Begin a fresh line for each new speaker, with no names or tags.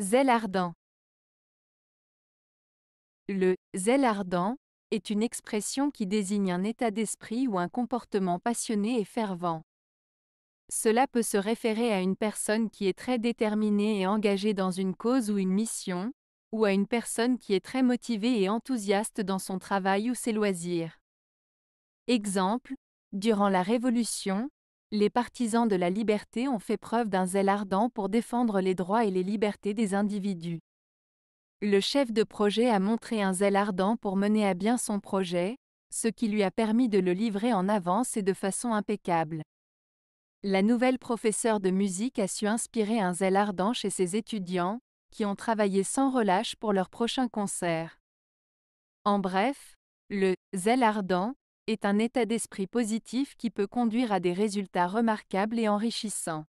Zèle ardent. Le zèle ardent est une expression qui désigne un état d'esprit ou un comportement passionné et fervent. Cela peut se référer à une personne qui est très déterminée et engagée dans une cause ou une mission, ou à une personne qui est très motivée et enthousiaste dans son travail ou ses loisirs. Exemple, durant la Révolution, les partisans de la liberté ont fait preuve d'un zèle ardent pour défendre les droits et les libertés des individus. Le chef de projet a montré un zèle ardent pour mener à bien son projet, ce qui lui a permis de le livrer en avance et de façon impeccable. La nouvelle professeure de musique a su inspirer un zèle ardent chez ses étudiants, qui ont travaillé sans relâche pour leur prochain concert. En bref, le zèle ardent est un état d'esprit positif qui peut conduire à des résultats remarquables et enrichissants.